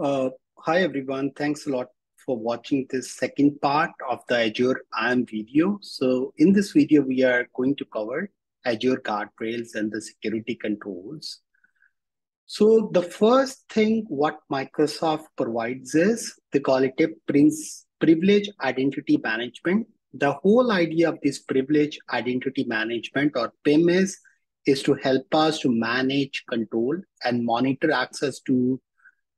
Uh, hi everyone, thanks a lot for watching this second part of the Azure IAM video. So in this video, we are going to cover Azure guardrails and the security controls. So the first thing what Microsoft provides is, they call it a privilege identity management. The whole idea of this privilege identity management or PIM is, is to help us to manage, control, and monitor access to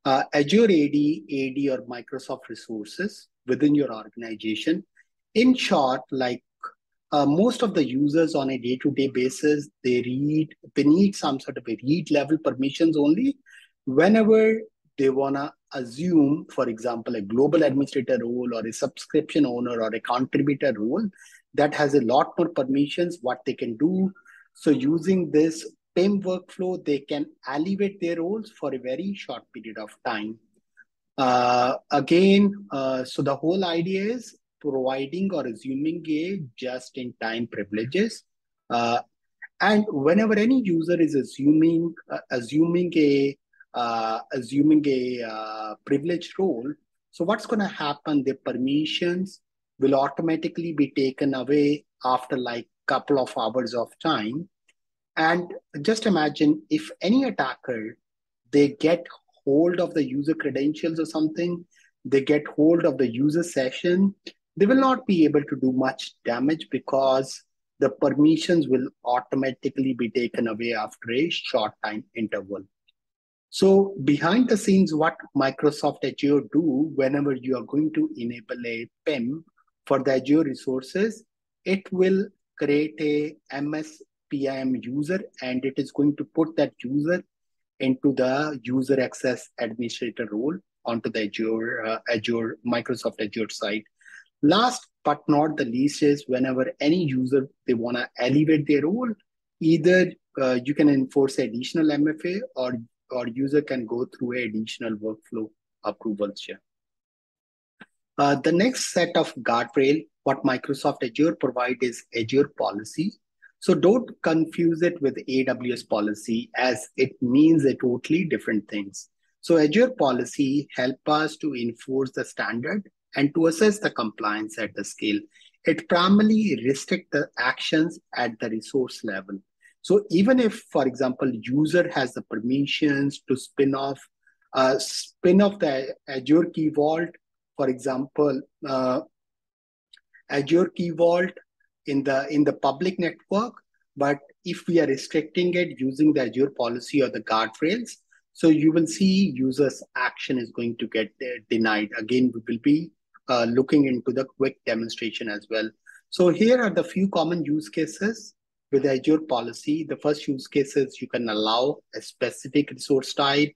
uh, Azure AD, AD, or Microsoft resources within your organization. In short, like uh, most of the users on a day-to-day basis, they read, they need some sort of a read level permissions only whenever they wanna assume, for example, a global administrator role or a subscription owner or a contributor role that has a lot more permissions, what they can do. So using this PIM workflow, they can elevate their roles for a very short period of time. Uh, again, uh, so the whole idea is providing or assuming a just-in-time privileges. Uh, and whenever any user is assuming uh, assuming a uh, assuming a uh, privileged role, so what's going to happen? The permissions will automatically be taken away after like couple of hours of time and just imagine if any attacker, they get hold of the user credentials or something, they get hold of the user session, they will not be able to do much damage because the permissions will automatically be taken away after a short time interval. So behind the scenes, what Microsoft Azure do whenever you are going to enable a PIM for the Azure resources, it will create a MS PIM user and it is going to put that user into the user access administrator role onto the Azure, uh, Azure, Microsoft Azure site. Last but not the least is whenever any user, they want to elevate their role, either uh, you can enforce additional MFA or, or user can go through additional workflow approvals here. Uh, the next set of guardrail, what Microsoft Azure provide is Azure policy. So don't confuse it with AWS policy as it means a totally different things. So Azure policy help us to enforce the standard and to assess the compliance at the scale. It primarily restrict the actions at the resource level. So even if, for example, user has the permissions to spin off, uh, spin off the Azure Key Vault, for example, uh, Azure Key Vault in the in the public network but if we are restricting it using the azure policy or the guardrails so you will see users action is going to get denied. Again we will be uh, looking into the quick demonstration as well. So here are the few common use cases with azure policy. The first use case is you can allow a specific resource type.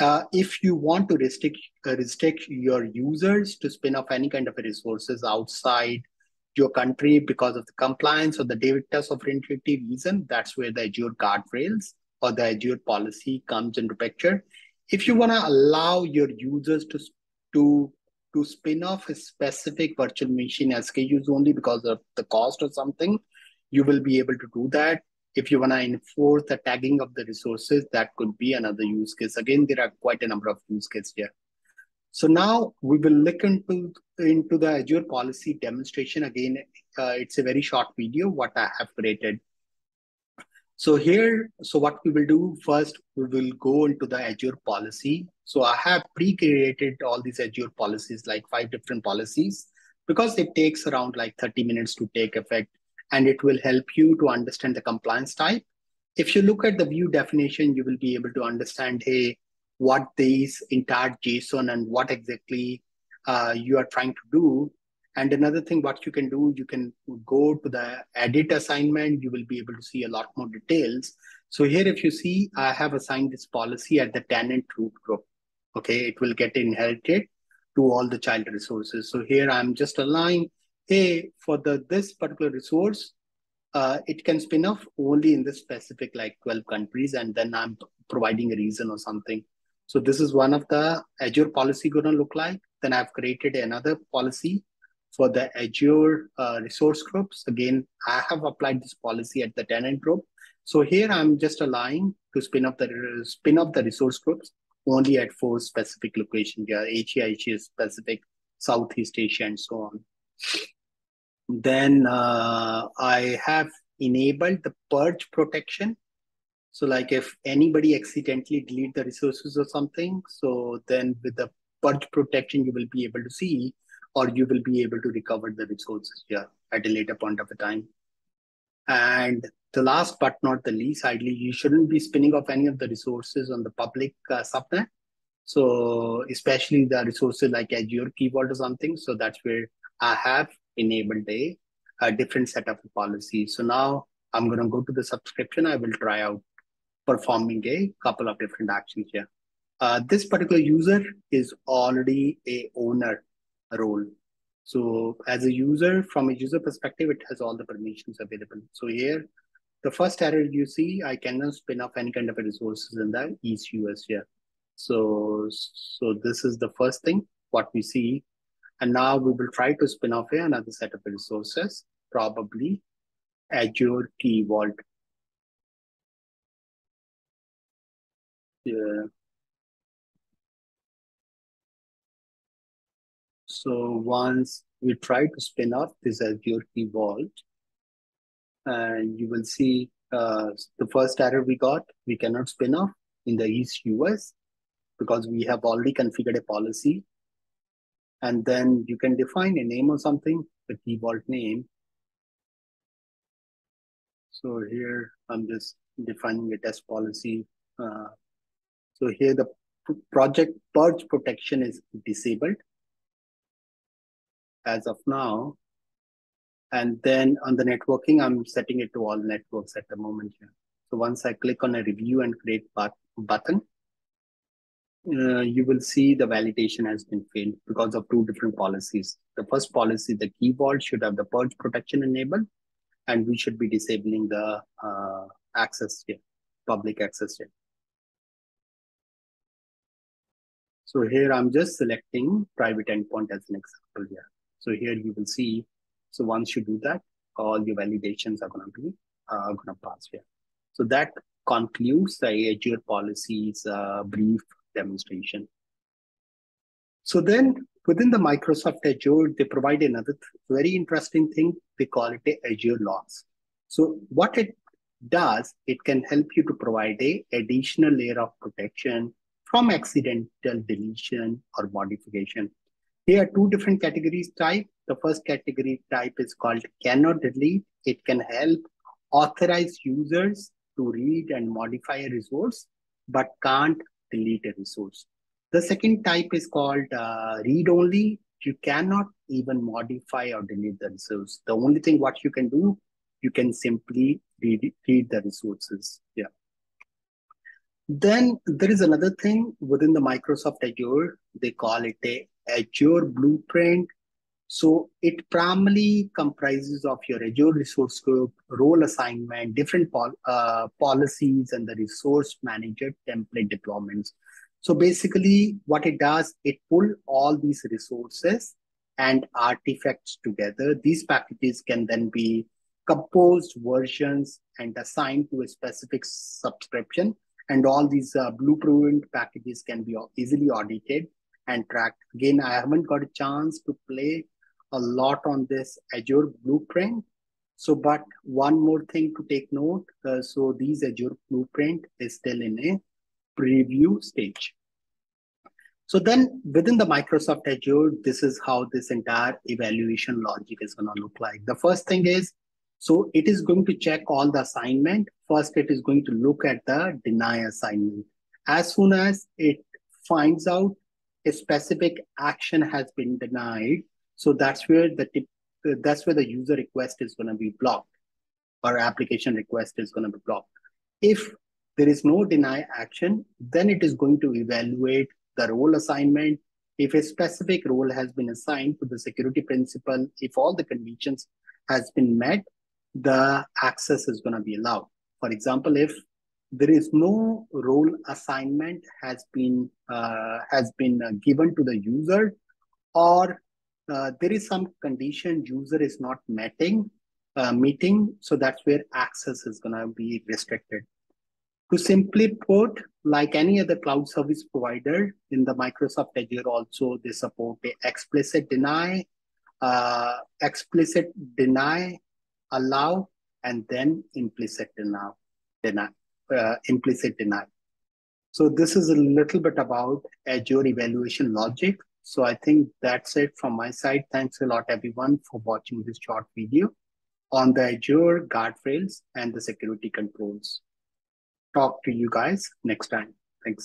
Uh, if you want to restrict uh, restrict your users to spin off any kind of resources outside your country because of the compliance or the data sovereignty reason, that's where the Azure guardrails or the Azure policy comes into picture. If you want to allow your users to, to, to spin off a specific virtual machine SKUs only because of the cost or something, you will be able to do that. If you want to enforce the tagging of the resources, that could be another use case. Again, there are quite a number of use cases here. So now we will look into, into the Azure policy demonstration. Again, uh, it's a very short video, what I have created. So here, so what we will do first, we will go into the Azure policy. So I have pre-created all these Azure policies, like five different policies, because it takes around like 30 minutes to take effect and it will help you to understand the compliance type. If you look at the view definition, you will be able to understand, hey, what these entire JSON and what exactly uh, you are trying to do. And another thing, what you can do, you can go to the edit assignment, you will be able to see a lot more details. So here, if you see, I have assigned this policy at the tenant root group. Okay, it will get inherited to all the child resources. So here I'm just allowing, hey, for the this particular resource, uh, it can spin off only in this specific like 12 countries, and then I'm providing a reason or something. So this is one of the Azure policy going to look like. Then I've created another policy for the Azure uh, resource groups. Again, I have applied this policy at the tenant group. So here I'm just allowing to spin up the spin up the resource groups only at four specific locations. Asia, Asia Pacific, Southeast Asia, and so on. Then uh, I have enabled the purge protection. So like if anybody accidentally delete the resources or something, so then with the purge protection, you will be able to see or you will be able to recover the resources here at a later point of the time. And the last but not the least, ideally, you shouldn't be spinning off any of the resources on the public uh, subnet. So especially the resources like Azure Key Vault or something. So that's where I have enabled a, a different set of policies. So now I'm going to go to the subscription. I will try out performing a couple of different actions here. Uh, this particular user is already a owner role. So as a user, from a user perspective, it has all the permissions available. So here, the first error you see, I cannot spin off any kind of resources in the East US here. So, so this is the first thing, what we see. And now we will try to spin off another set of resources, probably Azure Key Vault. Yeah. So once we try to spin off this Azure Key Vault, and you will see uh, the first error we got, we cannot spin off in the East US because we have already configured a policy. And then you can define a name or something, the key vault name. So here I'm just defining a test policy. Uh, so here the project purge protection is disabled as of now. And then on the networking, I'm setting it to all networks at the moment here. So once I click on a review and create button, uh, you will see the validation has been failed because of two different policies. The first policy, the key vault should have the purge protection enabled, and we should be disabling the uh, access here, public access here. So here I'm just selecting private endpoint as an example here. So here you will see, so once you do that, all your validations are going to be uh, to pass here. So that concludes the Azure policies uh, brief demonstration. So then within the Microsoft Azure, they provide another very interesting thing. They call it a Azure Locks. So what it does, it can help you to provide a additional layer of protection from accidental deletion or modification. Here are two different categories type. The first category type is called cannot delete. It can help authorize users to read and modify a resource, but can't delete a resource. The second type is called uh, read only. You cannot even modify or delete the resource. The only thing what you can do, you can simply read, read the resources. Yeah. Then there is another thing within the Microsoft Azure. They call it a Azure Blueprint. So it primarily comprises of your Azure resource scope, role assignment, different pol uh, policies, and the resource manager template deployments. So basically, what it does, it pull all these resources and artifacts together. These packages can then be composed versions and assigned to a specific subscription. And all these uh, blueprint packages can be easily audited and tracked. Again, I haven't got a chance to play a lot on this Azure Blueprint. So, but one more thing to take note. Uh, so these Azure Blueprint is still in a preview stage. So then within the Microsoft Azure, this is how this entire evaluation logic is going to look like. The first thing is, so it is going to check all the assignment. First, it is going to look at the deny assignment. As soon as it finds out a specific action has been denied. So that's where the uh, that's where the user request is going to be blocked or application request is going to be blocked. If there is no deny action, then it is going to evaluate the role assignment. If a specific role has been assigned to the security principal, if all the conditions has been met, the access is going to be allowed. For example, if there is no role assignment has been uh, has been uh, given to the user or uh, there is some condition user is not meeting uh, meeting so that's where access is going to be restricted to simply put like any other cloud service provider in the Microsoft Azure also, they support a explicit deny, uh, explicit deny, allow, and then implicit deny, deny uh, implicit deny. So this is a little bit about Azure evaluation logic. So I think that's it from my side. Thanks a lot, everyone, for watching this short video on the Azure guardrails and the security controls. Talk to you guys next time.